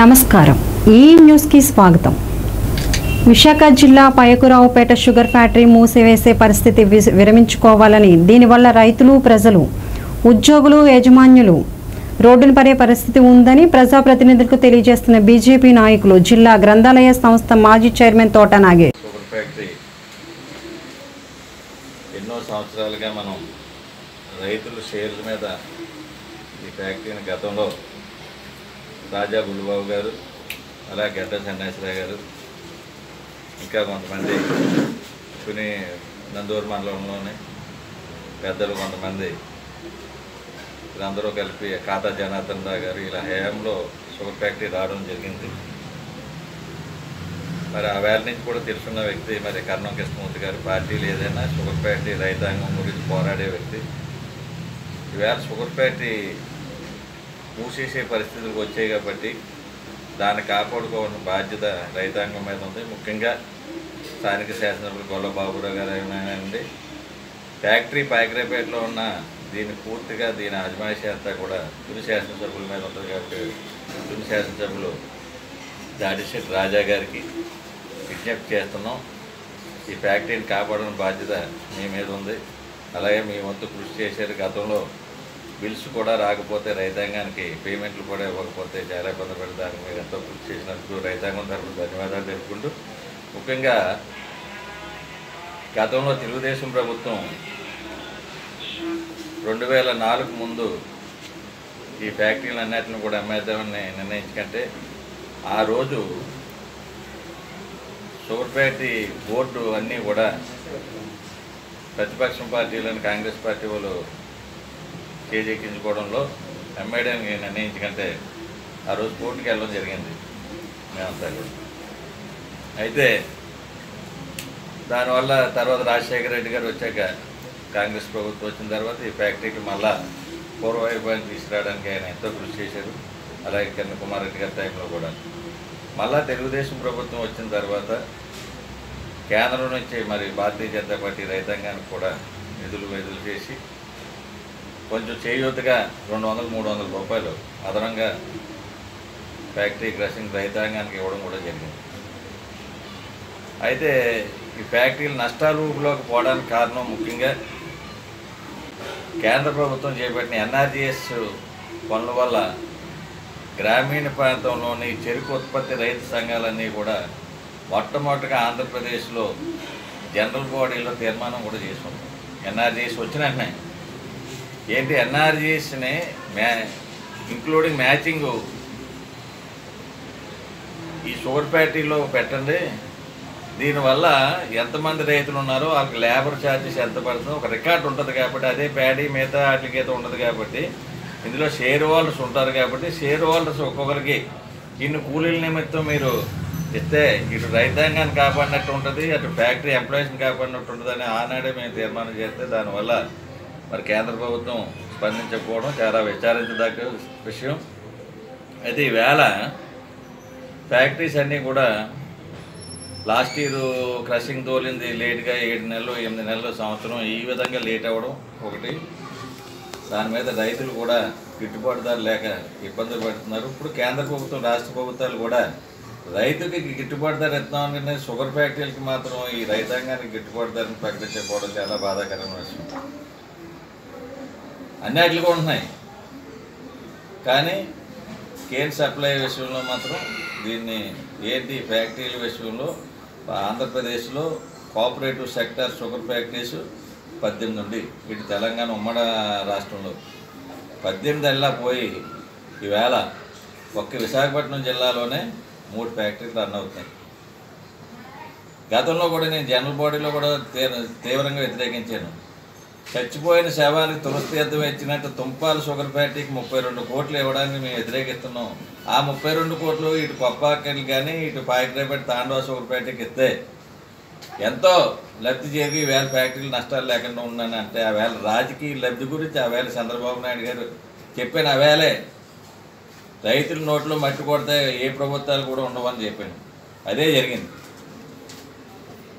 నమస్కారం. ఈ న్యూస్కి స్వాగతం. విశాఖ జిల్లా పయకురావుపేట షుగర్ ఫ్యాక్టరీ మూసివేసే పరిస్థితి విరమించుకోవాలని దీనివల్ల రైతులు ప్రజలు ఉద్యోగులు యజమాన్యులు రోడ్డున పడే పరిస్థితి ఉందని ప్రజాప్రతినిధులకు తెలియజేస్తున్న బీజేపీ నాయకులు జిల్లా గ్రంథాలయ సంస్థ మాజీ చైర్మన్ తోట నాగే ఎన్నో సంవత్సరాలుగా మనం రైతుల షేర్ల మీద ఈ ఫ్యాక్టరీని గతంలో రాజా బుల్లిబాబు గారు అలా గడ్డ సన్యాసరావు గారు ఇంకా కొంతమంది కొన్ని నందూరు మండలంలోనే పెద్దలు కొంతమంది. వీళ్ళందరూ కలిపి ఖాతా జనార్దన్ రావు గారు ఇలా హయాంలో షుగర్ ఫ్యాక్టరీ రావడం జరిగింది. మరి ఆ వేళ నుంచి కూడా తెలుసున్న వ్యక్తి మరి కర్ణం కృష్ణమూర్తి గారు పార్టీలు ఏదైనా షుగర్ ఫ్యాక్టరీ రైతాంగం గురించి పోరాడే వ్యక్తి. ఈవేళ షుగర్ ఫ్యాక్టరీ మూసేసే పరిస్థితులకు వచ్చాయి కాబట్టి దాన్ని కాపాడుకోవాల్సిన బాధ్యత రైతాంగం మీద ఉంది. ముఖ్యంగా స్థానిక శాసనసభ్యులు గొల్లబాబురావు గారు అయినాయండి ఫ్యాక్టరీ పాకిరేపేటలో ఉన్న దీన్ని పూర్తిగా దీని అజమాయిషి అంతా కూడా తుని శాసనసభ్యుల మీద ఉంటుంది కాబట్టి తుని శాసనసభ్యులు దాడిశెట్టి రాజా గారికి విజ్ఞప్తి చేస్తున్నాం. ఈ ఫ్యాక్టరీని కాపాడడం బాధ్యత మీ మీద ఉంది. అలాగే మీ వంతు కృషి చేశారు గతంలో బిల్స్ కూడా రాకపోతే రైతాంగానికి పేమెంట్లు కూడా ఇవ్వకపోతే చాలా ఇబ్బంది పెడతారు. మీరు ఎంతో కృషి చేసినందుకు రైతాంగం తరఫున ధన్యవాదాలు తెలుపుకుంటూ ముఖ్యంగా గతంలో తెలుగుదేశం ప్రభుత్వం రెండు వేల నాలుగు ముందు ఈ ఫ్యాక్టరీలు అన్నిటిని కూడా అమ్మేద్దామని నిర్ణయించుకంటే ఆ రోజు షుగర్ ఫ్యాక్టరీ బోర్డు అన్నీ కూడా ప్రతిపక్షం పార్టీలను కాంగ్రెస్ పార్టీ వాళ్ళు చేజెక్కించుకోవడంలో అమ్మేయడానికి నిర్ణయించుకంటే ఆ రోజు కోర్టుకి వెళ్ళడం జరిగింది. మేమంతా కూడా. అయితే దానివల్ల తర్వాత రాజశేఖర రెడ్డి గారు వచ్చాక కాంగ్రెస్ ప్రభుత్వం వచ్చిన తర్వాత ఈ ఫ్యాక్టరీకి మళ్ళా పూర్వవైభవాన్ని తీసుకురావడానికి ఆయన ఎంతో కృషి చేశారు. అలాగే కిరణ్ రెడ్డి గారి టైంలో కూడా. మళ్ళా తెలుగుదేశం ప్రభుత్వం వచ్చిన తర్వాత కేంద్రం నుంచి మరి భారతీయ జనతా పార్టీ రైతాంగానికి కూడా నిధులు విడుదల చేసి కొంచెం చేయూతగా రెండు వందలు మూడు వందల రూపాయలు అదనంగా ఫ్యాక్టరీ క్రషింగ్ రైతాంగానికి ఇవ్వడం కూడా జరిగింది. అయితే ఈ ఫ్యాక్టరీలు నష్టారూపులోకి పోవడానికి కారణం ముఖ్యంగా కేంద్ర ప్రభుత్వం చేపట్టిన ఎన్ఆర్జీఎస్ పనుల వల్ల గ్రామీణ ప్రాంతంలోని చెరుకు ఉత్పత్తి రైతు సంఘాలన్నీ కూడా మొట్టమొదటిగా ఆంధ్రప్రదేశ్లో జనరల్ బాడీలో తీర్మానం కూడా చేసుకుంటాం ఎన్ఆర్జీఎస్ వచ్చిన వెంటనే ఏంటి ఎన్ఆర్జీఎస్ని మ్యా ఇంక్లూడింగ్ మ్యాచింగ్ ఈ షుగర్ ఫ్యాక్టరీలో పెట్టండి. దీనివల్ల ఎంతమంది రైతులు ఉన్నారో వాళ్ళకి లేబర్ ఛార్జెస్ ఎంత పడుతుందో ఒక రికార్డ్ ఉంటుంది కాబట్టి అదే ప్యాడీ మిగతా వాటికి అయితే ఉండదు కాబట్టి ఇందులో షేర్ హోల్డర్స్ ఉంటారు కాబట్టి షేర్ హోల్డర్స్ ఒక్కొక్కరికి ఇన్ని కూలీల నిమిత్తం మీరు ఇస్తే ఇటు రైతాంగాన్ని కాపాడినట్టు ఉంటుంది అటు ఫ్యాక్టరీ ఎంప్లాయీస్ని కాపాడినట్టు ఉంటుంది అని ఆనాడే మేము తీర్మానం చేస్తే దానివల్ల మరి కేంద్ర ప్రభుత్వం స్పందించకపోవడం చాలా విచారించదగ్గ విషయం. అయితే ఈవేళ ఫ్యాక్టరీస్ అన్నీ కూడా లాస్ట్ ఇయర్ క్రషింగ్ తోలింది లేట్గా ఏడు నెలలు ఎనిమిది నెలలు సంవత్సరం ఈ విధంగా లేట్ అవ్వడం ఒకటి. దాని మీద రైతులు కూడా గిట్టుబాటు ధర లేక ఇబ్బందులు పడుతున్నారు. ఇప్పుడు కేంద్ర ప్రభుత్వం రాష్ట్ర ప్రభుత్వాలు కూడా రైతుకి గిట్టుబాటు ధర ఇస్తున్నామని షుగర్ ఫ్యాక్టరీలకి మాత్రం ఈ రైతాంగానికి గిట్టుబాటు ధరను ప్రకటించకపోవడం చాలా బాధాకరమైన విషయం. అన్నిటికి కూడా ఉంటున్నాయి. కానీ కేన్ సప్లై విషయంలో మాత్రం దీన్ని ఏంటి ఫ్యాక్టరీల విషయంలో ఆంధ్రప్రదేశ్లో కోఆపరేటివ్ సెక్టర్ షుగర్ ఫ్యాక్టరీస్ పద్దెనిమిది ఉండి ఇటు తెలంగాణ ఉమ్మడి రాష్ట్రంలో పద్దెనిమిది అల్లా పోయి ఈవేళ ఒక్క విశాఖపట్నం జిల్లాలోనే మూడు ఫ్యాక్టరీలు రన్ అవుతున్నాయి. గతంలో కూడా నేను జనరల్ బాడీలో కూడా తీవ్రంగా వ్యతిరేకించాను. చచ్చిపోయిన శవానికి తులస్తీర్థం ఇచ్చినట్టు తుంపాల షుగర్ ఫ్యాక్టరీకి ముప్పై రెండు కోట్లు ఇవ్వడానికి మేము వ్యతిరేకిస్తున్నాం. ఆ ముప్పై రెండు కోట్లు ఇటు కొప్పాకెళ్ళి కానీ ఇటు పాయకరేపేట తాండవ షుగర్ ఫ్యాక్టరీకి ఇస్తే ఎంతో లబ్ధి జరిగి వేల ఫ్యాక్టరీలు నష్టాలు లేకుండా ఉన్నాను అంటే ఆ వేళ రాజకీయ లబ్ధి గురించి ఆ వేళ చంద్రబాబు నాయుడు గారు చెప్పాను ఆ వేళే రైతుల నోట్లో మట్టి కొడితే ఏ ప్రభుత్వాలు కూడా ఉండవని చెప్పాను. అదే జరిగింది.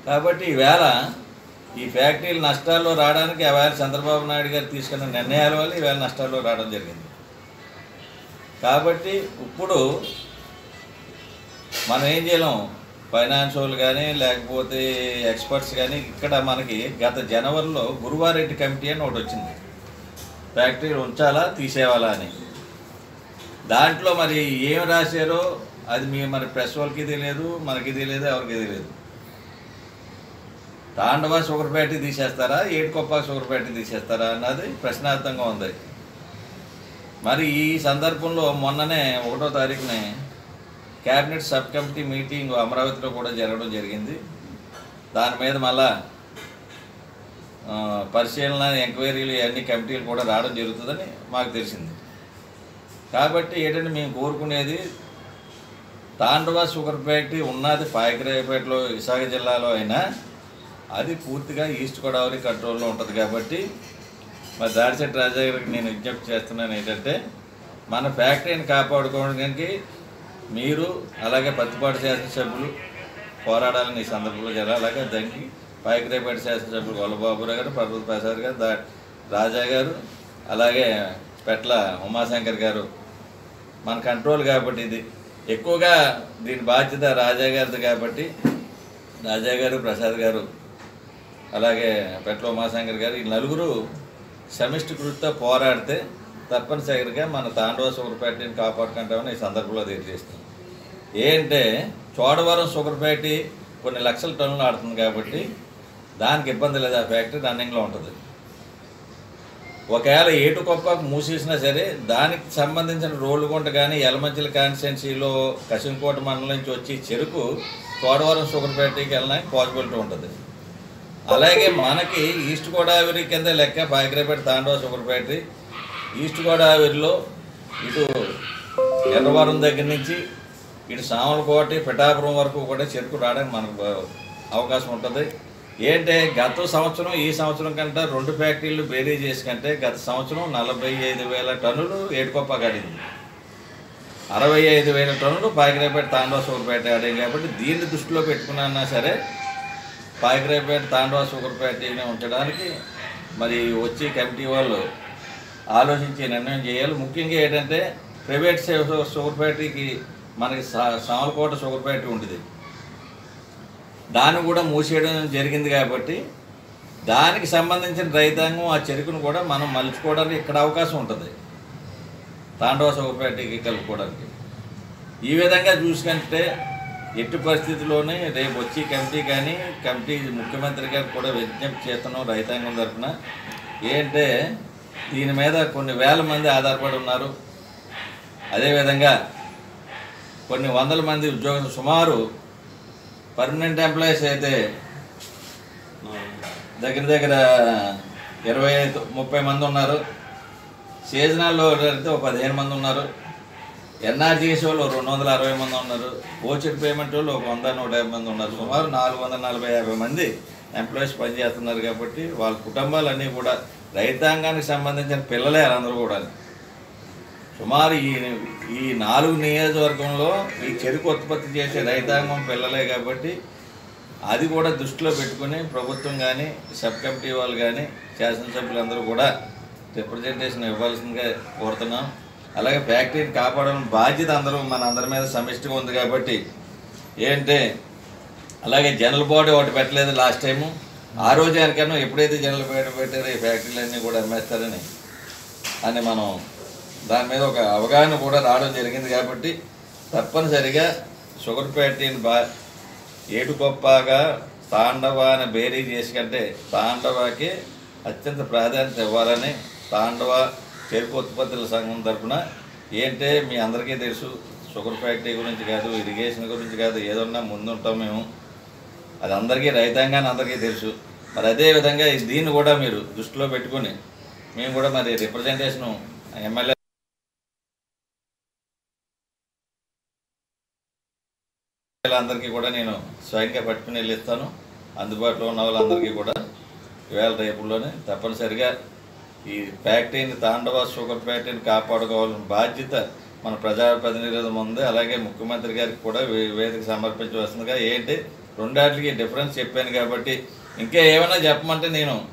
కాబట్టి ఈవేళ ఈ ఫ్యాక్టరీలు నష్టాల్లో రావడానికి ఆవేళ చంద్రబాబు నాయుడు గారు తీసుకున్న నిర్ణయాల వల్ల ఈవేళ నష్టాల్లో రావడం జరిగింది. కాబట్టి ఇప్పుడు మనం ఏం చేయలేం? ఫైనాన్స్ వాళ్ళు కానీ లేకపోతే ఎక్స్పర్ట్స్ కానీ ఇక్కడ మనకి గత జనవరిలో గురువారెడ్డి కమిటీ అని ఒకటి వచ్చింది. ఫ్యాక్టరీ ఉంచాలా తీసేవాలా అని. దాంట్లో మరి ఏం రాశారో అది మీ మరి ప్రెస్ వాళ్ళకి తెలియదు మనకి తెలియదు ఎవరికి తెలియదు. తాండవ షుగర్ ఫ్యాక్టరీ తీసేస్తారా? ఏడుకొప్ప షుగర్ ఫ్యాక్టరీ తీసేస్తారా అన్నది ప్రశ్నార్థంగా ఉంది. మరి ఈ సందర్భంలో మొన్ననే ఒకటో తారీఖునే క్యాబినెట్ సబ్ కమిటీ మీటింగ్ అమరావతిలో కూడా జరగడం జరిగింది. దాని మీద మళ్ళా పరిశీలన ఎంక్వైరీలు అన్ని కమిటీలు కూడా రావడం జరుగుతుందని మాకు తెలిసింది. కాబట్టి ఏంటంటే మేము కోరుకునేది తాండవ షుగర్ ఫ్యాక్టరీ ఉన్నది పాయకరాయపేటలో విశాఖ జిల్లాలో అయినా అది పూర్తిగా ఈస్ట్ గోదావరి కంట్రోల్లో ఉంటుంది కాబట్టి మరి దాడిశెట్టి రాజా గారికి నేను విజ్ఞప్తి చేస్తున్నాను ఏంటంటే మన ఫ్యాక్టరీని కాపాడుకోవడానికి మీరు అలాగే పత్తిపాటి శాసనసభ్యులు పోరాడాలని ఈ సందర్భంలో జరగాలి అలాగే దానికి పాయకరేపేట శాసనసభ్యులు వల్లబాబురావు గారు ప్రభుత్వ ప్రసాద్ గారు దా రాజా గారు అలాగే పెట్ల ఉమాశంకర్ గారు మన కంట్రోల్ కాబట్టి ఇది. ఎక్కువగా దీని బాధ్యత రాజా గారిది కాబట్టి రాజా గారు ప్రసాద్ గారు అలాగే పెట్లో ఉమాశంకర్ గారు ఈ నలుగురు సమిష్టి కృతితో పోరాడితే తప్పనిసరిగా మన తాండవ షుగర్ కాపాడుకుంటామని ఈ సందర్భంలో తెలియజేస్తాం ఏంటంటే చోడవరం షుగర్ కొన్ని లక్షల టన్నులు ఆడుతుంది కాబట్టి దానికి ఇబ్బంది లేదు ఆ ఫ్యాక్టరీ రన్నింగ్లో ఉంటుంది. ఒకవేళ ఏటుకొప్పకు మూసేసినా సరే దానికి సంబంధించిన రోడ్లుగుంట కానీ ఎలమంచిల కాన్స్టిట్యున్సీలో కసింకోట మండలం నుంచి వచ్చి చెరుకు చోడవరం షుగర్ ఫ్యాక్టరీకి వెళ్ళడానికి పాసిబిలిటీ ఉంటుంది. అలాగే మనకి ఈస్ట్ గోదావరి కింద లెక్క బాగ్రపేట తాండవ షుగర్ ఈస్ట్ గోదావరిలో ఇటు ఎర్రవరం దగ్గర నుంచి ఇటు సామలకోటి పిఠాపురం వరకు కూడా చెరుకు రావడానికి మనకు అవకాశం ఉంటుంది. ఏంటంటే గత సంవత్సరం ఈ సంవత్సరం కంటే రెండు ఫ్యాక్టరీలు బేరీ చేసి కంటే గత సంవత్సరం నలభై ఐదు వేల టన్నులు ఏడుకొప్ప గడింది అరవై ఐదు వేల టన్నులు పాకిరేపేట తాండవ షుగర్పేట ఆడింది కాబట్టి దీన్ని దృష్టిలో పెట్టుకున్నా సరే పాయకరాయపేట తాండవ షుగర్పేటని ఉంచడానికి మరి వచ్చి కమిటీ వాళ్ళు ఆలోచించి నిర్ణయం చేయాలి. ముఖ్యంగా ఏంటంటే ప్రైవేట్ షుగర్ ఫ్యాక్టరీకి మనకి సామలకోట షుగర్ ఫ్యాక్టరీ ఉంటుంది దాన్ని కూడా మూసేయడం జరిగింది కాబట్టి దానికి సంబంధించిన రైతాంగం ఆ చెరుకును కూడా మనం మలుచుకోవడానికి ఇక్కడ అవకాశం ఉంటుంది. తాండవ షుగర్ ఫ్యాక్టరీకి కలుపుకోవడానికి. ఈ విధంగా చూసుకుంటే ఎట్టి పరిస్థితుల్లోనే రేపు వచ్చి కమిటీ కానీ కమిటీ ముఖ్యమంత్రి గారు కూడా విజ్ఞప్తి చేస్తున్నాం రైతాంగం తరఫున. ఏంటంటే దీని మీద కొన్ని వేల మంది ఆధారపడి ఉన్నారు. అదేవిధంగా కొన్ని వందల మంది ఉద్యోగులు సుమారు పర్మనెంట్ ఎంప్లాయీస్ అయితే దగ్గర దగ్గర ఇరవై ఐదు ముప్పై మంది ఉన్నారు. సీజనల్లో అయితే ఒక పదిహేను మంది ఉన్నారు. ఎన్ఆర్జీఎస్ వాళ్ళు రెండు వందల అరవై మంది ఉన్నారు. ఓచర్ పేమెంట్ వాళ్ళు ఒక వంద నూట యాభై మంది ఉన్నారు. సుమారు నాలుగు వందల నలభై యాభై మంది ఎంప్లాయీస్ పనిచేస్తున్నారు కాబట్టి వాళ్ళ కుటుంబాలన్నీ కూడా రైతాంగానికి సంబంధించిన పిల్లలే అందరూ కూడా. సుమారు ఈ ఈ నాలుగు నియోజకవర్గంలో ఈ చెరుకు ఉత్పత్తి చేసే రైతాంగం పిల్లలే కాబట్టి అది కూడా దృష్టిలో పెట్టుకుని ప్రభుత్వం కానీ సబ్ కమిటీ వాళ్ళు కానీ శాసనసభ్యులందరూ కూడా రిప్రజెంటేషన్ ఇవ్వాల్సిందిగా కోరుతున్నాం. అలాగే ఫ్యాక్టరీని కాపాడడం బాధ్యత అందరూ మన అందరి మీద సమిష్టిగా ఉంది కాబట్టి ఏంటంటే అలాగే జనరల్ బాడీ ఒకటి పెట్టలేదు లాస్ట్ టైము. ఆ రోజు అనుకన్నా ఎప్పుడైతే జనరల్ బాడీ పెట్టారో ఈ ఫ్యాక్టరీలన్నీ కూడా అమ్మేస్తారని అని మనం దాని మీద ఒక అవగాహన కూడా రావడం జరిగింది కాబట్టి తప్పనిసరిగా షుగర్ ఫ్యాక్టరీని బా ఏడుకొప్పగా తాండవ అని బేరీ చేసి కంటే తాండవకి అత్యంత ప్రాధాన్యత ఇవ్వాలని తాండవ చెరుకు ఉత్పత్తుల సంఘం తరఫున ఏంటంటే మీ అందరికీ తెలుసు షుగర్ ఫ్యాక్టరీ గురించి కాదు ఇరిగేషన్ గురించి కాదు ఏదన్నా ముందుంటాం మేము. అది అందరికీ రైతాంగాన్ని అందరికీ తెలుసు. మరి అదేవిధంగా ఈ దీన్ని కూడా మీరు దృష్టిలో పెట్టుకొని మేము కూడా మరి రిప్రజెంటేషన్ ఎమ్మెల్యే అందరికీ కూడా నేను స్వయంగా పట్టుకుని వెళ్ళిస్తాను. అందుబాటులో ఉన్న వాళ్ళందరికీ కూడా ఇవాళ రేపుల్లోనే తప్పనిసరిగా ఈ ఫ్యాక్టరీని తాండవ షుగర్ ఫ్యాక్టరీని కాపాడుకోవాలని బాధ్యత మన ప్రజాప్రతినిధుల ముందు అలాగే ముఖ్యమంత్రి గారికి కూడా వే- వేదిక సమర్పించవలసిందిగా ఏంటి? రెండాటికి డిఫరెన్స్ చెప్పాను కాబట్టి ఇంకా ఏమైనా చెప్పమంటే నేను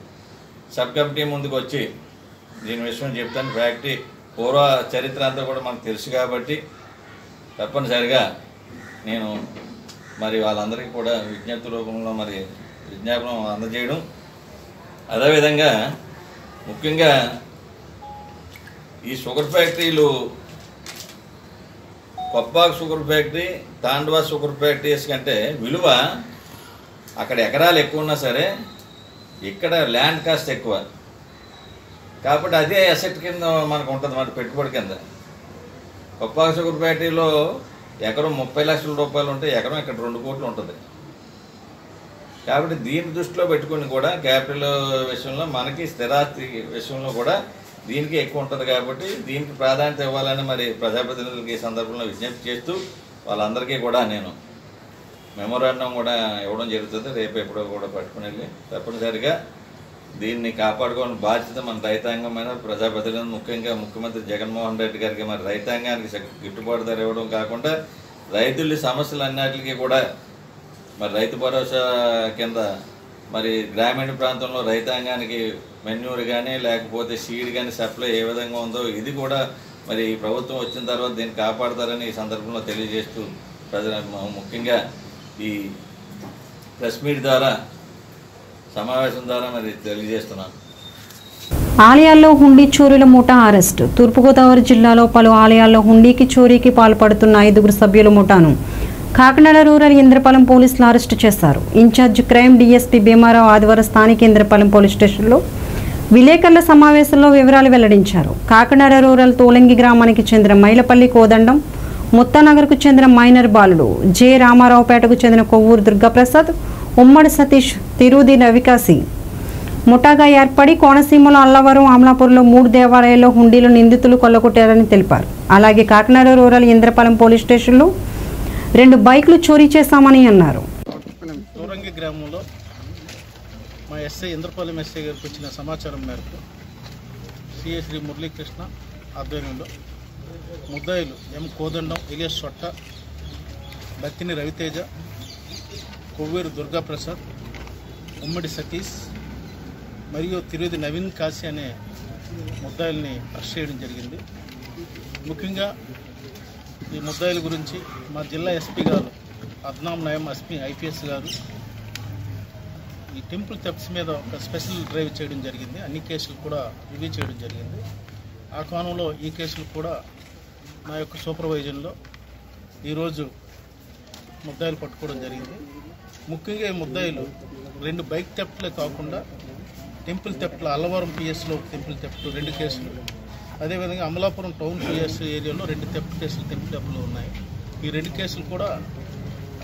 సబ్ కమిటీ ముందుకు వచ్చి దీని విషయం చెప్తాను. ఫ్యాక్టరీ పూర్వ చరిత్ర అంతా కూడా మనకు తెలుసు కాబట్టి తప్పనిసరిగా నేను మరి వాళ్ళందరికీ కూడా విజ్ఞప్తి రూపంలో మరి విజ్ఞాపనం అందజేయడం. అదేవిధంగా ముఖ్యంగా ఈ షుగర్ ఫ్యాక్టరీలు Koppaka sugar factory Tandava sugar factories కంటే విలువ అక్కడ ఎకరాలు ఎక్కువ ఉన్నా సరే ఇక్కడ ల్యాండ్ కాస్ట్ ఎక్కువ. కాబట్టి అదే అసెట్ కింద మనకు ఉంటుంది మన పెట్టుబడి కింద. కొప్పాక షుగర్ ఫ్యాక్టరీలో ఎకరం ముప్పై లక్షల రూపాయలు ఉంటే ఎకరం ఇక్కడ రెండు కోట్లు ఉంటుంది. కాబట్టి దీన్ని దృష్టిలో పెట్టుకుని కూడా క్యాపిటల్ విషయంలో మనకి స్థిరాస్తి విషయంలో కూడా దీనికి ఎక్కువ ఉంటుంది కాబట్టి దీనికి ప్రాధాన్యత ఇవ్వాలని మరి ప్రజాప్రతినిధులకి ఈ సందర్భంలో విజ్ఞప్తి చేస్తూ వాళ్ళందరికీ కూడా నేను మెమోరాండం కూడా ఇవ్వడం జరుగుతుంది. రేపు ఎప్పుడో కూడా పట్టుకుని వెళ్ళి తప్పనిసరిగా దీన్ని కాపాడుకోవాలని బాధ్యత మన రైతాంగం మీద ప్రజాప్రతినిధులు ముఖ్యంగా ముఖ్యమంత్రి జగన్మోహన్ రెడ్డి గారికి మరి రైతాంగానికి గిట్టుబాటు ధర ఇవ్వడం కాకుండా రైతుల సమస్యలన్నిటికీ కూడా మరి రైతు భరోసా కింద మరి గ్రామీణ ప్రాంతంలో రైతాంగానికి మెన్యూర్ కానీ లేకపోతే సీడ్ కానీ సప్లై ఏ విధంగా ఉందో ఇది కూడా మరి ఈ ప్రభుత్వం వచ్చిన తర్వాత దీన్ని కాపాడతారని ఈ సందర్భంలో తెలియజేస్తూ ప్రజల ముఖ్యంగా ఈ ప్రెస్ మీట్ ద్వారా సమావేశం ద్వారా మరి తెలియజేస్తున్నాను. ఆలయాల్లో హుండీ చోరీల ముఠ అరెస్ట్. తూర్పుగోదావరి జిల్లాలో పలు ఆలయాల్లో హుండీకి చోరీకి పాల్పడుతున్న ఐదుగురు సభ్యుల ముఠాను కాకినాడ రూరల్ ఇంద్రపాలెం పోలీసులు అరెస్టు చేశారు. ఇన్ఛార్జ్ క్రైమ్ డీఎస్పీ భీమారావు ఆదివారం స్థానిక ఇంద్రపాలెం పోలీస్ స్టేషన్లో విలేకరుల సమావేశంలో వివరాలు వెల్లడించారు. కాకినాడ రూరల్ తోలంగి గ్రామానికి చెందిన మైలపల్లి కోదండం ముత్తానగర్కు చెందిన మైనర్ బాలుడు జె. రామారావుపేటకు చెందిన కొవ్వూరు దుర్గాప్రసాద్ ఉమ్మడి సతీష్ తిరుది రవికాసి ముఠాగా ఏర్పడి కోనసీమలో అల్లవరం అమలాపూర్లో మూడు దేవాలయాల్లో హుండీలు నిందితులు కొల్లగొట్టారని తెలిపారు. అలాగే కాకినాడ రూరల్ ఇంద్రపాలెం పోలీస్ స్టేషన్లో రెండు బైకులు చోరీ చేశామని అన్నారు. దూరంగి గ్రామంలో మా ఎస్ఐ ఇంద్రపాలెం ఎస్ఐ గారికి వచ్చిన సమాచారం మేరకు సిఐ శ్రీ మురళీకృష్ణ ఆధ్వర్యంలో ముద్దాయిలు ఎం. కోదండం ఇలియస్ సొట్ట బత్తిని రవితేజ కొవ్వేరు దుర్గాప్రసాద్ ఉమ్మడి సతీష్ మరియు తిరుది నవీన్ కాశీ అనే ముద్దాయిల్ని అరెస్ట్ చేయడం జరిగింది. ముఖ్యంగా ఈ ముద్దాయిల గురించి మా జిల్లా ఎస్పీ గారు అద్నాం నయం ఎస్పీ ఐపీఎస్ గారు ఈ టెంపుల్ థెప్ట్స్ మీద ఒక స్పెషల్ డ్రైవ్ చేయడం జరిగింది. అన్ని కేసులు కూడా రివ్యూ చేయడం జరిగింది. ఆ కోణంలో ఈ కేసులు కూడా నా యొక్క సూపర్వైజన్లో ఈరోజు ముద్దాయిలు పట్టుకోవడం జరిగింది. ముఖ్యంగా ఈ ముద్దాయిలు రెండు బైక్ థెప్ట్లే కాకుండా టెంపుల్ థెప్ట్లు అల్లవరం పిఎస్లో టెంపుల్ థెప్ట్ రెండు కేసులు. అదేవిధంగా అమలాపురం టౌన్ పిఎస్ ఏరియాలో రెండు థెఫ్ట్ కేసులు థెఫ్ట్లు ఉన్నాయి. ఈ రెండు కేసులు కూడా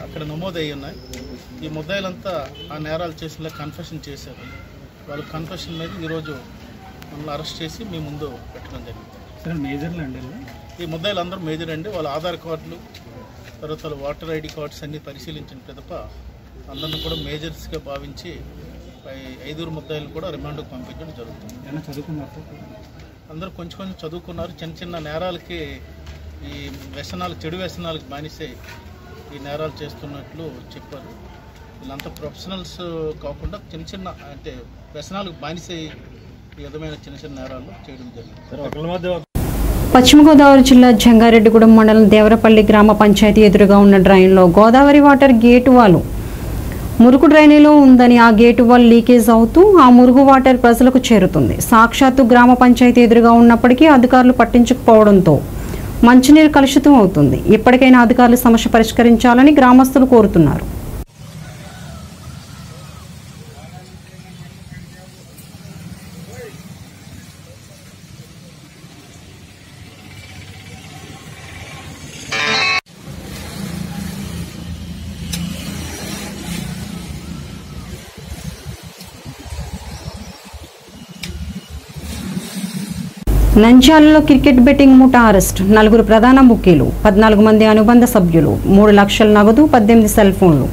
అక్కడ నమోదయ్యి ఉన్నాయి. ఈ ముద్దాయిలంతా ఆ నేరాలు చేసిన కన్ఫెషన్ చేశారు. వాళ్ళు కన్ఫెషన్ మీద ఈరోజు మమ్మల్ని అరెస్ట్ చేసి మీ ముందు పెట్టడం జరిగింది. సార్ మేజర్లు అండి ఈ ముద్దాయిలు అందరూ మేజర్ అండి. వాళ్ళ ఆధార్ కార్డులు తర్వాత వాళ్ళ వాటర్ ఐడి కార్డ్స్ అన్ని పరిశీలించిన పిదప అందరిని కూడా మేజర్స్గా భావించి ఐదుగురు ముద్దాయిలు కూడా రిమాండ్కు పంపించడం జరుగుతుంది. చదువుకున్నారు అందరూ కొంచెం కొంచెం చదువుకున్నారు. చిన్న చిన్న నేరాలకి ఈ వ్యసనాలు చెడు వ్యసనాలకు బానిసే ఈ నేరాలు చేస్తున్నట్లు చెప్పారు. వీళ్ళంతా ప్రొఫెషనల్స్ కాకుండా చిన్న చిన్న అంటే వ్యసనాలకు బానిసే ఈ విధమైన చిన్న చిన్న నేరాలు చేయడం జరిగింది. సార్ ఒకళ్ళ మధ్య పశ్చిమ గోదావరి జిల్లా జంగారెడ్డిగూడెం మండలం దేవరపల్లి గ్రామ పంచాయతీ ఎదురుగా ఉన్న డ్రైన్లో గోదావరి వాటర్ గేటు వాలు మురుగు డ్రైనేలో ఉందని ఆ గేటు వల్ల లీకేజ్ అవుతూ ఆ మురుగు వాటర్ ప్రజలకు చేరుతుంది. సాక్షాత్తు గ్రామ పంచాయతీ ఎదురుగా ఉన్నప్పటికీ అధికారులు పట్టించకపోవడంతో మంచినీరు కలుషితం అవుతుంది ఇప్పటికైనా అధికారులు సమస్య పరిష్కరించాలని గ్రామస్తులు కోరుతున్నారు. నంద్యాలలో క్రికెట్ బెట్టింగ్ ముఠా అరెస్ట్. నలుగురు ప్రధాన బుకీలు పద్నాలుగు మంది అనుబంధ సభ్యులు మూడు లక్షల నగదు పద్దెనిమిది సెల్ ఫోన్లు.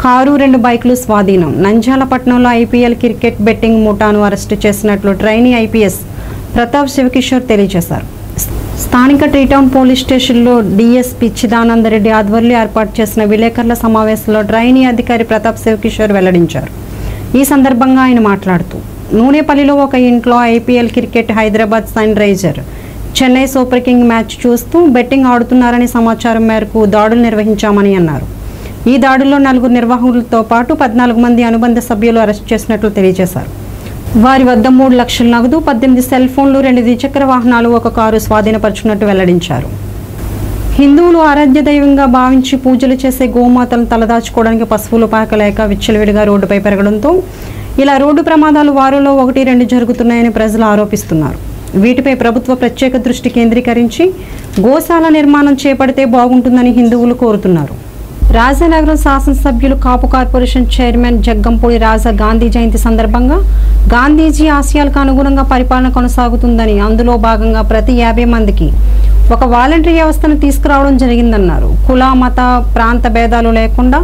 కారు రెండు బైకులు స్వాధీనం. నంద్యాల పట్టణంలో ఐపీఎల్ క్రికెట్ బెట్టింగ్ ముఠాను అరెస్టు చేసినట్లు ట్రైనీ ఐపీఎస్ ప్రతాప్ శివకిషోర్ తెలియజేశారు. స్థానిక ట్రీటౌన్ పోలీస్ స్టేషన్లో డీఎస్పీ చిదానందరెడ్డి ఆధ్వర్యంలో ఏర్పాటు చేసిన విలేకరుల సమావేశంలో ట్రైనీ అధికారి ప్రతాప్ శివకిషోర్ వెల్లడించారు. ఈ సందర్భంగా ఆయన మాట్లాడుతూ నూనెపల్లిలో ఒక ఇంట్లో IPL cricket Hyderabad Sunriser. Chennai super king match చూస్తూ బెట్టింగ్ ఆడుతున్నారని సమాచారం మేరకు దాడులు నిర్వహించామని అన్నారు. ఈ దాడుల్లో నలుగురు నిర్వాహకులతో పాటు పద్నాలుగు మంది అనుబంధ సభ్యులు అరెస్ట్ చేసినట్లు తెలియజేశారు. వారి వద్ద మూడు లక్షల నగదు పద్దెనిమిది సెల్ ఫోన్లు రెండు ద్విచక్ర వాహనాలు ఒక కారు స్వాధీనపరుచున్నట్టు వెల్లడించారు. హిందువులు ఆరాధ్య దైవంగా భావించి పూజలు చేసే గోమాతలను తలదాచుకోవడానికి పశువులు పాకలేక విచ్చలవిడిగా రోడ్డుపై పెరగడంతో ఇలా రోడ్డు ప్రమాదాలు వారంలో ఒకటి రెండు జరుగుతున్నాయని ప్రజలు ఆరోపిస్తున్నారు. వీటిపై ప్రభుత్వ ప్రత్యేక దృష్టి కేంద్రీకరించి గోశాల నిర్మాణం చేపడితే బాగుంటుందని హిందువులు కోరుతున్నారు. రాజానగరం శాసనసభ్యులు కాపు కార్పొరేషన్ చైర్మన్ జగ్గంపూడి రాజా గాంధీ జయంతి సందర్భంగా గాంధీజీ ఆశయాలకు అనుగుణంగా పరిపాలన కొనసాగుతుందని అందులో భాగంగా ప్రతి యాభై మందికి ఒక వాలంటరీ వ్యవస్థను తీసుకురావడం జరిగిందన్నారు. కుల మత ప్రాంత భేదాలు లేకుండా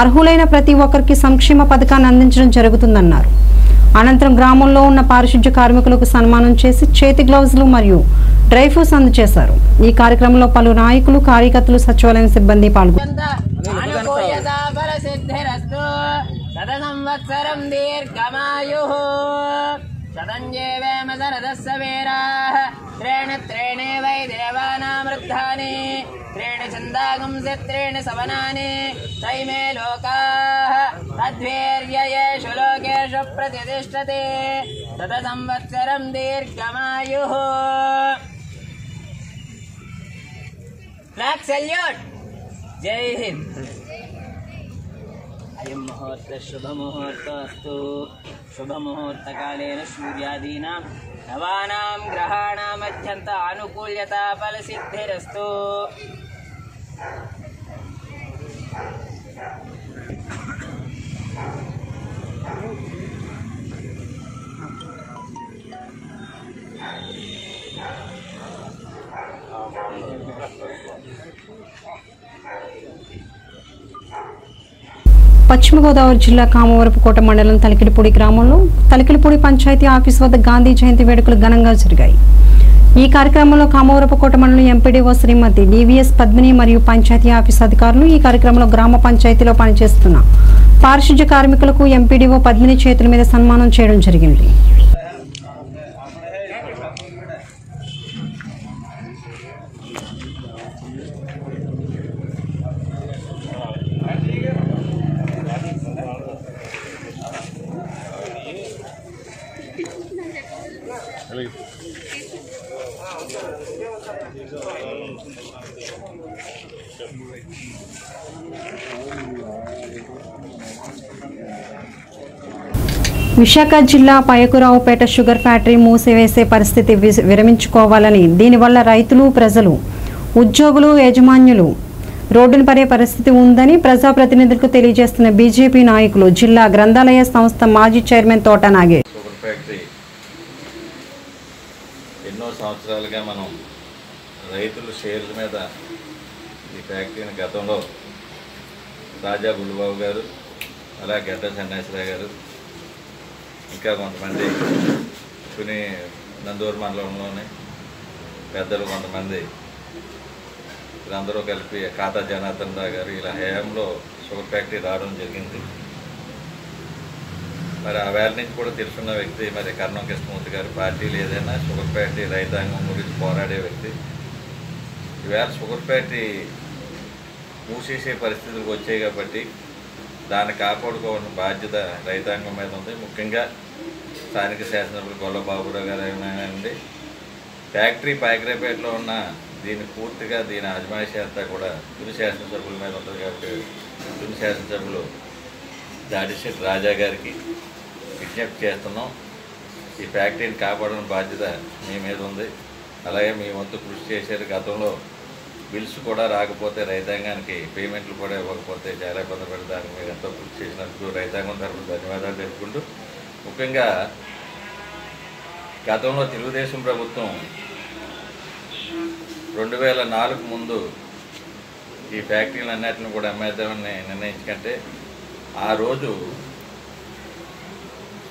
అర్హులైన ప్రతి ఒక్కరికి సంక్షేమ పథకాన్ని అందించడం జరుగుతుందన్నారు. అనంతరం గ్రామంలో ఉన్న పారిశుధ్య కార్మికులకు సన్మానం చేసి చేతి గ్లౌజులు మరియు డ్రై ఫ్రూట్స్ అందజేశారు. ఈ కార్యక్రమంలో పలు నాయకులు కార్యకర్తలు సచివాలయం సిబ్బంది పాల్గొన్నారు సిద్ధిరస్తు శత సంవత్సరం దీర్ఘమాయు. శతంజేవేమ శరదస్స వీరాः. త్రేణ త్రేణే వై దేవానామృద్ధాని త్రేణ ఛందాగంసి త్రేణ సవనాని తైమే లోకాः. తద్వీర్యయేషు లోకేషు ప్రతిష్టతే. శత సంవత్సరం దీర్ఘమాయుः ఫ్లాగ్ जय हिंद मुहूर्त मुहूर्तः शुभमुहूर्तस्तु शुभमुहूर्तकालेन सूर्यादीनां नवानां ग्रहाणामत्यन्त आनुकूल्यता फलसिद्धिरस्तु Thank you. పశ్చిమ గోదావరి జిల్లా కామవరపుకోట మండలం తలికిడిపూడి గ్రామంలో తలికిడిపూడి పంచాయతీ ఆఫీస్ వద్ద గాంధీ జయంతి వేడుకలు ఘనంగా జరిగాయి. ఈ కార్యక్రమంలో కామవరపుకోట మండలం ఎంపీడీఓ శ్రీమతి డివిఎస్ పద్మిని మరియు పంచాయతీ ఆఫీస్ అధికారులు ఈ కార్యక్రమంలో గ్రామ పంచాయతీలో పనిచేస్తున్న పారిశుధ్య కార్మికులకు ఎంపీడీఓ పద్మిని చేతుల మీద సన్మానం చేయడం జరిగింది. విశాఖ జిల్లా పయకురావుపేట షుగర్ ఫ్యాక్టరీ మూసివేసే పరిస్థితి విరమించుకోవాలని దీనివల్ల రైతులు ప్రజలు ఉద్యోగులు యాజమాన్యులు రోడ్డును పడే పరిస్థితి ఉందని ప్రజాప్రతినిధులకు తెలియజేస్తున్న బీజేపీ నాయకులు జిల్లా గ్రంథాలయ సంస్థ మాజీ చైర్మన్ తోట నాగే ఎన్నో సంవత్సరాలుగా మనం రైతుల షేర్ల మీద ఈ ఫ్యాక్టరీని గతంలో రాజా గుళ్ళబాబు గారు అలా గడ్డ సన్యాసరావు గారు ఇంకా కొంతమంది కొన్ని నందూరు మండలంలోనే పెద్దలు కొంతమంది వీళ్ళందరూ కలిపి ఖాతా జనార్దన్ రావు గారు ఇలా హయాంలో షుగర్ ఫ్యాక్టరీ రావడం జరిగింది. మరి ఆ వేళ నుంచి కూడా తెలుసున్న వ్యక్తి మరి కర్ణం కృష్ణమూర్తి గారు పార్టీలు ఏదైనా షుగర్ ఫ్యాక్టరీ రైతాంగం గురించి పోరాడే వ్యక్తి. ఈవేళ షుగర్ ఫ్యాక్టరీ మూసేసే పరిస్థితులకు వచ్చాయి కాబట్టి దాన్ని కాపాడుకోవడం బాధ్యత రైతాంగం మీద ఉంది. ముఖ్యంగా స్థానిక శాసనసభ్యులు గొల్లబాబురావు గారు ఏమైనాయండి ఫ్యాక్టరీ పాకిరేపేటలో ఉన్న దీన్ని పూర్తిగా దీని అజమాయిషీ అంతా కూడా తుని శాసనసభ్యుల మీద ఉంటుంది కాబట్టి తుని శాసనసభ్యులు దాడిశెట్టి రాజా గారికి విజ్ఞప్తి చేస్తున్నాం. ఈ ఫ్యాక్టరీని కాపాడడం బాధ్యత మీ మీద ఉంది. అలాగే మీ వంతు కృషి చేశారు గతంలో బిల్స్ కూడా రాకపోతే రైతాంగానికి పేమెంట్లు కూడా ఇవ్వకపోతే చాలా ఇబ్బంది పడి మీరు ఎంతో కృషి చేసినందుకు రైతాంగం తరఫున ధన్యవాదాలు తెలుపుకుంటూ ముఖ్యంగా గతంలో తెలుగుదేశం ప్రభుత్వం రెండు వేల నాలుగు ముందు ఈ ఫ్యాక్టరీలు అన్నిటిని కూడా అమ్మేద్దామని నిర్ణయించుకంటే ఆ రోజు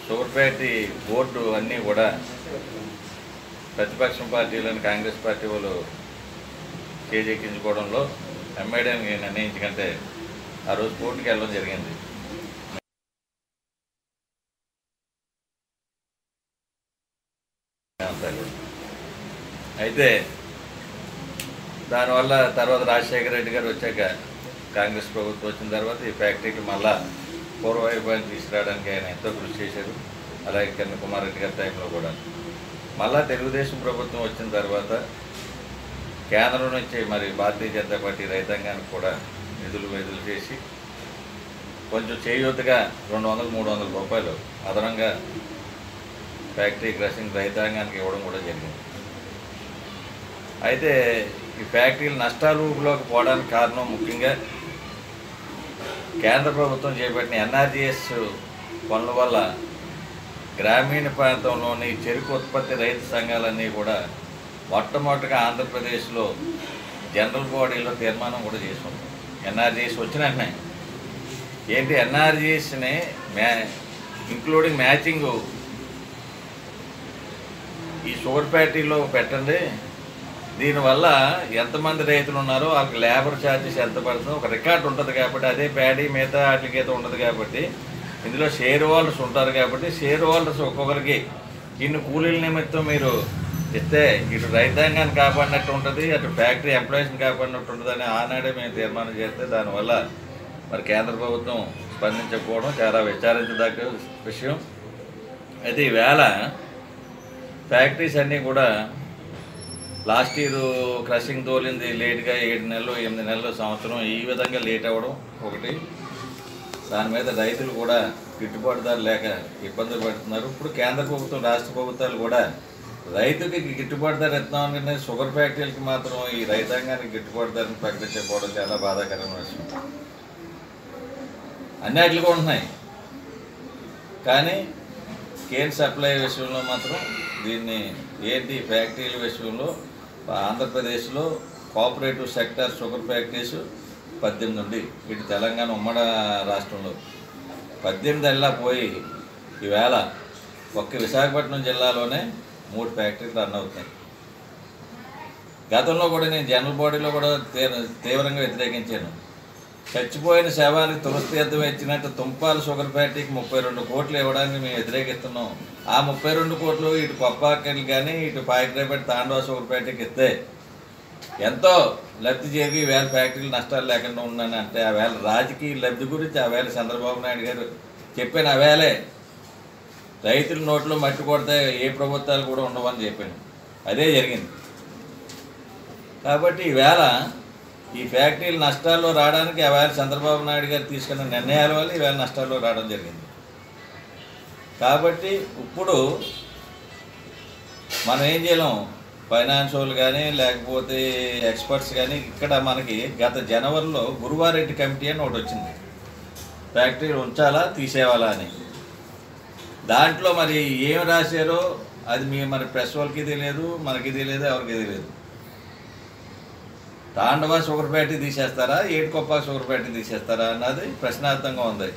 షుగర్ ఫ్యాక్టరీ బోర్డు అన్నీ కూడా ప్రతిపక్షం పార్టీలను కాంగ్రెస్ పార్టీ వాళ్ళు చేజెక్కించుకోవడంలో అమ్మేయడానికి నిర్ణయించుకంటే ఆ రోజు కోర్టుకి వెళ్ళడం జరిగింది. అయితే దానివల్ల తర్వాత రాజశేఖర రెడ్డి గారు వచ్చాక కాంగ్రెస్ ప్రభుత్వం వచ్చిన తర్వాత ఈ ఫ్యాక్టరీకి మళ్ళా పూర్వవైభవాన్ని తీసుకురావడానికి ఆయన ఎంతో కృషి చేశారు. అలాగే కన్యకుమార్ రెడ్డి గారి టైంలో కూడా. మళ్ళా తెలుగుదేశం ప్రభుత్వం వచ్చిన తర్వాత కేంద్రం నుంచి మరి భారతీయ జనతా పార్టీ రైతాంగానికి కూడా నిధులు విడుదల చేసి కొంచెం చేయూతగా రెండు వందలు మూడు వందల రూపాయలు అదనంగా ఫ్యాక్టరీ క్రషింగ్ రైతాంగానికి ఇవ్వడం కూడా జరిగింది. అయితే ఈ ఫ్యాక్టరీలు నష్టాలూపులోకి పోవడానికి కారణం ముఖ్యంగా కేంద్ర ప్రభుత్వం చేపట్టిన ఎన్ఆర్జీఎస్ పనుల వల్ల గ్రామీణ ప్రాంతంలోని చెరుకు ఉత్పత్తి రైతు సంఘాలన్నీ కూడా మొట్టమొదటిగా ఆంధ్రప్రదేశ్లో జనరల్ బాడీలో తీర్మానం కూడా చేసుకుంటాం ఎన్ఆర్జీఎస్ వచ్చిన వెంటనే. ఏంటి? ఎన్ఆర్జీఎస్ని మ్యా ఇంక్లూడింగ్ మ్యాచింగ్. ఈ షుగర్ ఫ్యాక్టరీలో పెట్టండి. దీనివల్ల ఎంతమంది రైతులు ఉన్నారో వాళ్ళకి లేబర్ ఛార్జెస్ ఎంత పడుతుందో ఒక రికార్డ్ ఉంటుంది కాబట్టి అదే ప్యాడీ మిగతా అయితే ఉండదు కాబట్టి. ఇందులో షేర్ హోల్డర్స్ ఉంటారు కాబట్టి షేర్ హోల్డర్స్ ఒక్కొక్కరికి ఇన్ని కూలీల నిమిత్తం మీరు ఇస్తే ఇటు రైతాంగాన్ని కాపాడినట్టు ఉంటుంది అటు ఫ్యాక్టరీ ఎంప్లాయీస్ని కాపాడినట్టు ఉంటుంది అని ఆనాడే మేము తీర్మానం చేస్తే దానివల్ల మరి కేంద్ర ప్రభుత్వం స్పందించకపోవడం చాలా విచారించదగ్గ విషయం. అయితే ఈవేళ ఫ్యాక్టరీస్ అన్నీ కూడా లాస్ట్ ఇయర్ క్రషింగ్ తోలింది లేట్గా ఏడు నెలలు ఎనిమిది నెలలు సంవత్సరం ఈ విధంగా లేట్ అవ్వడం ఒకటి. దాని మీద రైతులు కూడా గిట్టుబాటు ధర లేక ఇబ్బందులు పడుతున్నారు. ఇప్పుడు కేంద్ర ప్రభుత్వం రాష్ట్ర ప్రభుత్వాలు కూడా రైతుకి గిట్టుబాటు ధర ఇస్తున్నామని షుగర్ ఫ్యాక్టరీలకి మాత్రం ఈ రైతాంగానికి గిట్టుబాటు ధరను ప్రకటించకపోవడం చాలా బాధాకరమైన విషయం. అన్నిటికి ఉంటున్నాయి. కానీ కేన్ సప్లై విషయంలో మాత్రం దీన్ని ఏంటి ఫ్యాక్టరీల విషయంలో ఆంధ్రప్రదేశ్లో కోఆపరేటివ్ సెక్టర్ షుగర్ ఫ్యాక్టరీస్ పద్దెనిమిది ఉంది. ఇటు తెలంగాణ ఉమ్మడి రాష్ట్రంలో పద్దెనిమిది అల్లా పోయి ఈవేళ ఒక్క విశాఖపట్నం జిల్లాలోనే మూడు ఫ్యాక్టరీలు రన్ అవుతున్నాయి. గతంలో కూడా నేను జనరల్ బాడీలో కూడా తీవ్రంగా వ్యతిరేకించాను. చచ్చిపోయిన శవానికి తులస్తీర్థం ఇచ్చినట్టు తుంపాల షుగర్ ఫ్యాక్టరీకి ముప్పై రెండు కోట్లు ఇవ్వడానికి మేము వ్యతిరేకిస్తున్నాం. ఆ ముప్పై రెండు కోట్లు ఇటు కొప్పాకెళ్ళి కానీ ఇటు పాయకరేపేట తాండవ షుగర్ ఫ్యాక్టరీకి ఇస్తే ఎంతో లబ్ధి చేరి వేల ఫ్యాక్టరీలు నష్టాలు లేకుండా ఉన్నాను అంటే ఆ వేళ రాజకీయ లబ్ధి గురించి ఆ వేళ చంద్రబాబు నాయుడు గారు చెప్పిన ఆ వేళే రైతుల నోట్లో మట్టి కొడితే ఏ ప్రభుత్వాలు కూడా ఉండవని చెప్పాను. అదే జరిగింది. కాబట్టి ఈవేళ ఈ ఫ్యాక్టరీలు నష్టాల్లో రావడానికి ఆవేళ చంద్రబాబు నాయుడు గారు తీసుకున్న నిర్ణయాల వల్ల ఈవేళ నష్టాల్లో రావడం జరిగింది. కాబట్టి ఇప్పుడు మనం ఏం చేయలేం? ఫైనాన్స్ వాళ్ళు కానీ లేకపోతే ఎక్స్పర్ట్స్ కానీ ఇక్కడ మనకి గత జనవరిలో గురువారెడ్డి కమిటీ అని ఒకటి వచ్చింది. ఫ్యాక్టరీలు ఉంచాలా తీసేవాలా అని. దాంట్లో మరి ఏం రాశారో అది మీ మరి ప్రెస్ వాళ్ళకి తెలియదు మనకి తెలియదు ఎవరికి తెలియదు. తాండవ షుగర్ ఫ్యాక్టరీ తీసేస్తారా ఏడుకొప్ప షుగర్ ఫ్యాక్టరీ తీసేస్తారా అన్నది ప్రశ్నార్థంగా ఉంది.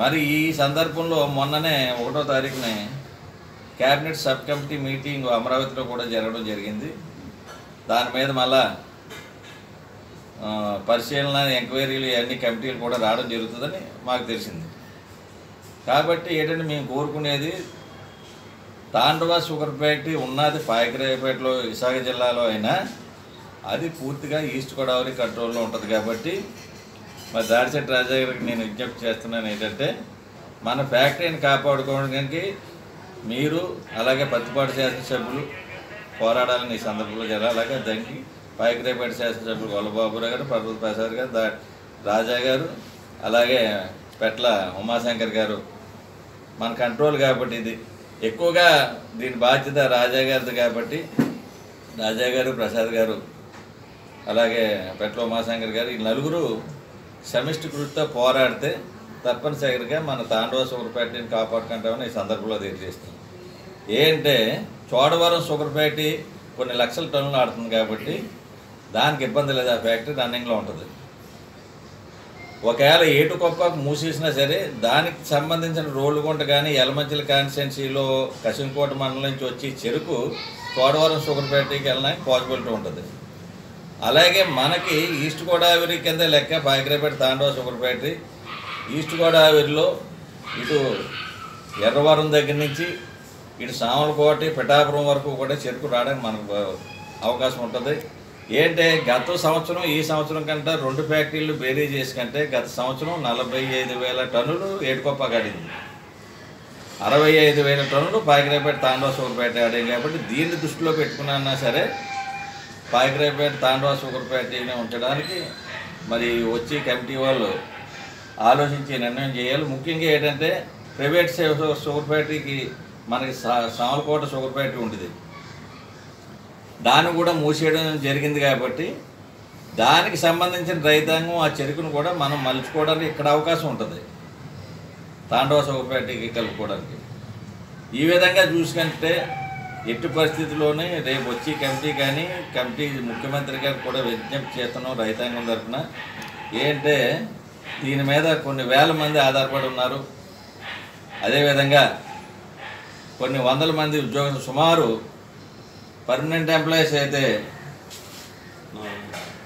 మరి ఈ సందర్భంలో మొన్ననే ఒకటో తారీఖునే క్యాబినెట్ సబ్ కమిటీ మీటింగ్ అమరావతిలో కూడా జరగడం జరిగింది. దాని మీద మళ్ళా పరిశీలన ఎంక్వైరీలు ఇవన్నీ కమిటీలు కూడా రావడం జరుగుతుందని మాకు తెలిసింది. కాబట్టి ఏంటంటే మేము కోరుకునేది తాండవ షుగర్ ఫ్యాక్టరీ ఉన్నది పాయకరాయపేటలో విశాఖ జిల్లాలో అయినా అది పూర్తిగా ఈస్ట్ గోదావరి కంట్రోల్లో ఉంటుంది కాబట్టి మరి దాడిశెట్టి రాజా గారికి నేను విజ్ఞప్తి చేస్తున్నాను ఏంటంటే మన ఫ్యాక్టరీని కాపాడుకోవడానికి మీరు అలాగే పత్తిపాటి శాసనసభ్యులు పోరాడాలని ఈ సందర్భంలో జరగాలి అలాగే దానికి పాయకరేపేట శాసనసభ్యులు వల్లబాబురావు గారు పర్వత ప్రసాద్ గారు దా రాజా గారు అలాగే పెట్ల ఉమాశంకర్ గారు మన కంట్రోల్ కాబట్టి ఇది. ఎక్కువగా దీని బాధ్యత రాజా గారిది కాబట్టి రాజా గారు ప్రసాద్ గారు అలాగే పెట్ల ఉమాశంకర్ గారు ఈ నలుగురు సమిష్టి కృషితో పోరాడితే తప్పనిసరిగా మన తాండవ షుగర్ ఫ్యాక్టరీని కాపాడుకుంటామని ఈ సందర్భంలో తెలియజేస్తుంది ఏంటంటే చోడవరం షుగర్ ఫ్యాక్టరీ కొన్ని లక్షల టన్నులు ఆడుతుంది కాబట్టి దానికి ఇబ్బంది లేదు. ఆ ఫ్యాక్టరీ రన్నింగ్లో ఉంటుంది. ఒకవేళ ఏటుకొప్పకు మూసేసినా సరే దానికి సంబంధించిన రోడ్లుగుంట కానీ ఎలమంచిల కాన్స్టిట్యున్సీలో కసింకోట మండలం నుంచి వచ్చి చెరుకు కోడవరం షుగర్ ఫ్యాక్టరీకి వెళ్ళడానికి పాసిబిలిటీ ఉంటుంది. అలాగే మనకి ఈస్ట్ గోదావరి కింద లెక్క Payakaraopeta Tandava sugar factory east గోదావరిలో ఇటు ఎర్రవరం దగ్గర నుంచి ఇటు సామలకోటి పిఠాపురం వరకు కూడా చెరుకు రావడానికి మనకు అవకాశం ఉంటుంది. ఏంటంటే గత సంవత్సరం ఈ సంవత్సరం కంటే రెండు ఫ్యాక్టరీలు బేరీ చేసుకుంటే గత సంవత్సరం నలభై ఐదు వేల టన్నులు ఏడుకొప్ప గడింది. అరవై ఐదు వేల టన్నులు పాకిరేపేట తాండవ సూపర్పేట ఆడాయి కాబట్టి దీన్ని దృష్టిలో పెట్టుకున్నా సరే పాకిరేపేట తాండవ సూపర్పేటని ఉంచడానికి మరి వచ్చి కమిటీ వాళ్ళు ఆలోచించి నిర్ణయం చేయాలి. ముఖ్యంగా ఏంటంటే ప్రైవేట్ సే- షుగర్ ఫ్యాక్టరీకి మనకి సా సామలకోట షుగర్ ఫ్యాక్టరీ ఉండేది. దాన్ని కూడా మూసేయడం జరిగింది కాబట్టి దానికి సంబంధించిన రైతాంగం ఆ చెరుకును కూడా మనం మలుచుకోవడానికి ఇక్కడ అవకాశం ఉంటుంది. తాండవ షుగర్ కలుపుకోవడానికి. ఈ విధంగా చూసుకుంటే ఎట్టి పరిస్థితుల్లోనే రేపు వచ్చి కమిటీ కానీ కమిటీ ముఖ్యమంత్రి గారు కూడా విజ్ఞప్తి చేస్తున్నాం రైతాంగం తరఫున. ఏంటంటే దీని మీద కొన్ని వేల మంది ఆధారపడి ఉన్నారు. అదేవిధంగా కొన్ని వందల మంది ఉద్యోగులు సుమారు పర్మనెంట్ ఎంప్లాయీస్ అయితే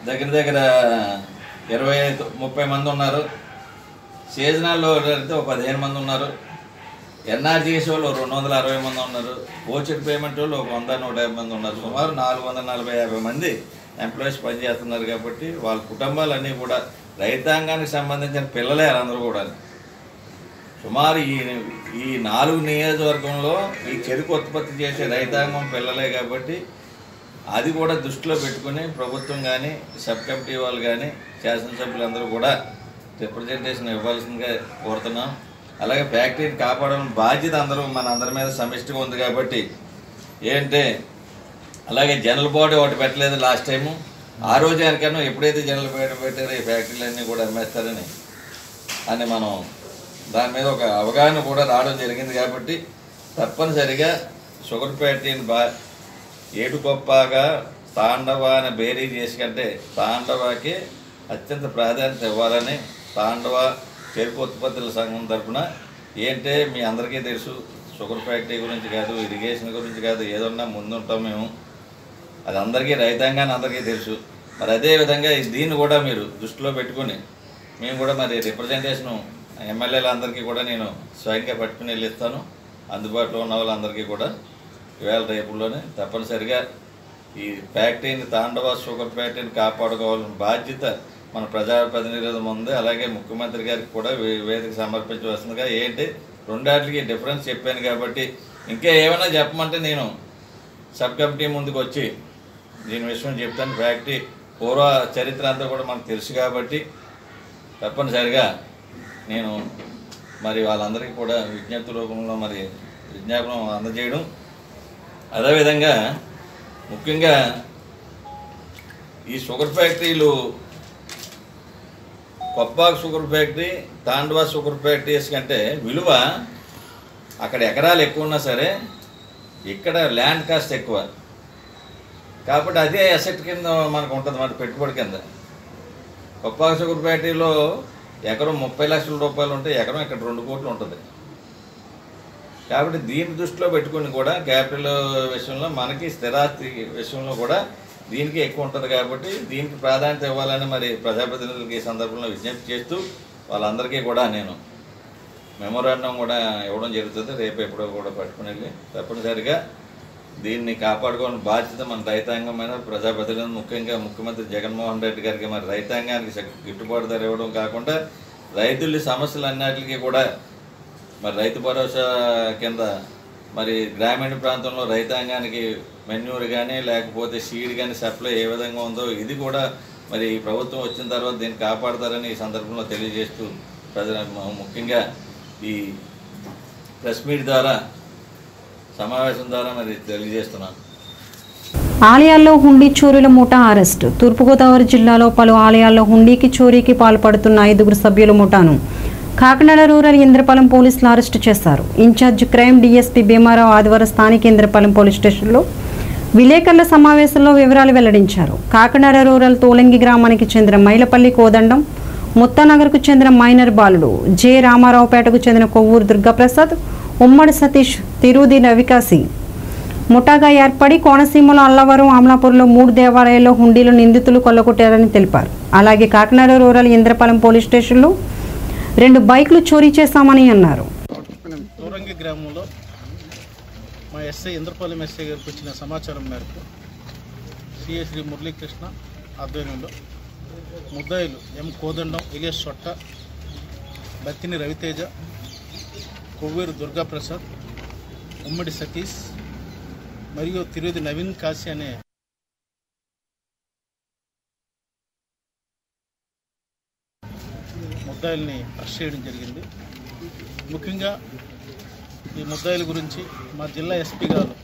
దగ్గర దగ్గర ఇరవై ఐదు ముప్పై మంది ఉన్నారు. సీజనల్లో అయితే ఒక పదిహేను మంది ఉన్నారు. ఎన్ఆర్జీఎస్ వాళ్ళు రెండు వందల అరవై మంది ఉన్నారు. ఓచెడ్ పేమెంట్ వాళ్ళు ఒక వంద నూట యాభై మంది ఉన్నారు. సుమారు నాలుగు వందల నలభై యాభై మంది ఎంప్లాయీస్ పనిచేస్తున్నారు కాబట్టి వాళ్ళ కుటుంబాలన్నీ కూడా రైతాంగానికి సంబంధించిన పిల్లలే అందరూ కూడా. సుమారు ఈ ఈ నాలుగు నియోజకవర్గంలో ఈ చెరుకు ఉత్పత్తి చేసే రైతాంగం పిల్లలే కాబట్టి అది కూడా దృష్టిలో పెట్టుకుని ప్రభుత్వం కానీ సబ్ కమిటీ వాళ్ళు కానీ శాసనసభ్యులందరూ కూడా రిప్రజెంటేషన్ ఇవ్వాల్సిందిగా కోరుతున్నాం. అలాగే ఫ్యాక్టరీని కాపాడాలని బాధ్యత అందరూ మన అందరి మీద సమిష్టిగా ఉంది కాబట్టి ఏంటంటే అలాగే జనరల్ బాడీ ఒకటి పెట్టలేదు లాస్ట్ టైము. ఆ రోజు ఎవరికైనా ఎప్పుడైతే జనరల్ బాడీ పెట్టారో ఈ ఫ్యాక్టరీలన్నీ కూడా అమ్మేస్తారని అని మనం దాని మీద ఒక అవగాహన కూడా రావడం జరిగింది కాబట్టి తప్పనిసరిగా షుగర్ ఫ్యాక్టరీని బా ఏడుకొప్పగా తాండవ అని బేరీ చేసి కంటే తాండవకి అత్యంత ప్రాధాన్యత ఇవ్వాలని తాండవ చెరుకు ఉత్పత్తుల సంఘం తరఫున ఏంటే మీ అందరికీ తెలుసు షుగర్ ఫ్యాక్టరీ గురించి కాదు ఇరిగేషన్ గురించి కాదు ఏదన్నా ముందుంటాం మేము. అది అందరికీ రైతాంగాన్ని అందరికీ తెలుసు. మరి అదేవిధంగా దీన్ని కూడా మీరు దృష్టిలో పెట్టుకొని మేము కూడా మరి రిప్రజెంటేషను ఎమ్మెల్యేలందరికీ కూడా నేను స్వయంగా పట్టుకుని వెళ్ళిస్తాను. అందుబాటులో ఉన్న వాళ్ళందరికీ కూడా ఇవాళ రేపుల్లోనే తప్పనిసరిగా ఈ ఫ్యాక్టరీని తాండవ షుగర్ ఫ్యాక్టరీని కాపాడుకోవాలని బాధ్యత మన ప్రజాప్రతినిధుల ఉంది అలాగే ముఖ్యమంత్రి గారికి కూడా వే- వేదిక సమర్పించవలసిందిగా. ఏంటి? రెండాటికి డిఫరెన్స్ చెప్పాను కాబట్టి ఇంకా ఏమైనా చెప్పమంటే నేను సబ్ కమిటీ ముందుకు వచ్చి దీని విషయం చెప్తాను. ఫ్యాక్టరీ పూర్వ చరిత్ర అంతా కూడా మనకు తెలుసు కాబట్టి తప్పనిసరిగా నేను మరి వాళ్ళందరికీ కూడా విజ్ఞప్తి రూపంలో మరి విజ్ఞాపనం అందజేయడం. అదేవిధంగా ముఖ్యంగా ఈ షుగర్ ఫ్యాక్టరీలు Koppaka sugar factory Tandava sugar factories కంటే విలువ అక్కడ ఎకరాలు ఎక్కువ ఉన్నా సరే ఇక్కడ ల్యాండ్ కాస్ట్ ఎక్కువ. కాబట్టి అదే అసెట్ కింద మనకు ఉంటుంది మన పెట్టుబడి కింద. కొప్పాకు షుగర్ ఫ్యాక్టరీలో ఎకరం ముప్పై లక్షల రూపాయలు ఉంటే ఎకరం ఇక్కడ రెండు కోట్లు ఉంటుంది. కాబట్టి దీన్ని దృష్టిలో పెట్టుకుని కూడా క్యాపిటల్ విషయంలో మనకి స్థిరాస్తి విషయంలో కూడా దీనికి ఎక్కువ ఉంటుంది కాబట్టి దీనికి ప్రాధాన్యత ఇవ్వాలని మరి ప్రజాప్రతినిధులకి ఈ సందర్భంలో విజ్ఞప్తి చేస్తూ వాళ్ళందరికీ కూడా నేను మెమోరాండం కూడా ఇవ్వడం జరుగుతుంది. రేపు ఎప్పుడో కూడా పట్టుకుని వెళ్ళి తప్పనిసరిగా దీన్ని కాపాడుకోవాలని బాధ్యత మన రైతాంగమైన ప్రజాప్రతినిధులు ముఖ్యంగా ముఖ్యమంత్రి జగన్మోహన్ రెడ్డి గారికి మరి రైతాంగానికి గిట్టుబాటు ధర ఇవ్వడం కాకుండా రైతుల సమస్యలు అన్నిటికీ కూడా మరి రైతు భరోసా కింద మరి గ్రామీణ ప్రాంతంలో రైతాంగానికి మెన్యూర్ కానీ లేకపోతే సీడ్ కానీ సప్లై ఏ విధంగా ఉందో ఇది కూడా మరి ఈ ప్రభుత్వం వచ్చిన తర్వాత దీన్ని కాపాడతారని ఈ సందర్భంలో తెలియజేస్తూ ప్రజల ముఖ్యంగా ఈ ప్రెస్ మీట్ ద్వారా సమావేశం ద్వారా మరి తెలియజేస్తున్నాను. ఆలయాల్లో హుండీ చోరీల ముఠ అరెస్ట్. తూర్పుగోదావరి జిల్లాలో పలు ఆలయాల్లో హుండీకి చోరీకి పాల్పడుతున్న ఐదుగురు సభ్యుల ముఠాను కాకినాడ రూరల్ ఇంద్రపాలెం పోలీసులు అరెస్టు చేశారు. ఇన్ఛార్జ్ క్రైమ్ డీఎస్పీ భీమారావు ఆదివారం స్థానిక ఇంద్రపాలెం పోలీస్ స్టేషన్లో విలేకరుల సమావేశంలో వివరాలు వెల్లడించారు. కాకినాడ రూరల్ తోలంగి గ్రామానికి చెందిన మైలపల్లి కోదండం ముత్తానగర్కు చెందిన మైనర్ బాలుడు జె రామారావుపేటకు చెందిన కొవ్వూరు దుర్గాప్రసాద్ ఉమ్మడి సతీష్ తిరుది రవికాసి. ముఠాగా ఏర్పడి కోనసీమలో అల్లవరం అమలాపూర్లో మూడు దేవాలయాల్లో హుండీలు నిందితులు కొల్లగొట్టారని తెలిపారు. అలాగే కాకినాడ రూరల్ ఇంద్రపాలెం పోలీస్ స్టేషన్లో రెండు బైక్లు చోరీ చేశామని అన్నారు. దూరంగి గ్రామంలో మా ఎస్ఐ ఇంద్రపాలెం ఎస్ఐ గారికి వచ్చిన సమాచారం మేరకు సిఐ శ్రీ మురళీకృష్ణ ఆధ్వర్యంలో ముద్దాయిలు ఎం. కోదండం ఇలియస్ చొట్ట బత్తిని రవితేజ కొవ్వేరు దుర్గాప్రసాద్ ఉమ్మడి సతీష్ మరియు తిరుది నవీన్ కాశీ అనే ముద్దాయిల్ని అరెస్ట్ చేయడం జరిగింది. ముఖ్యంగా ఈ ముద్దాయిల గురించి మా జిల్లా ఎస్పీ గారు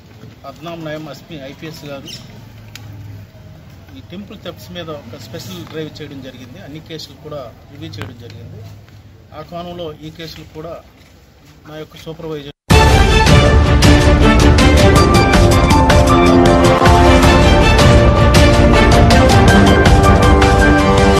అద్నాం నయం ఎస్పీ ఐపీఎస్ గారు ఈ టెంపుల్ థెప్స్ మీద ఒక స్పెషల్ డ్రైవ్ చేయడం జరిగింది. అన్ని కేసులు కూడా రివ్యూ చేయడం జరిగింది. ఆ కోణంలో ఈ కేసులు కూడా నా యొక్క సూపర్వైజర్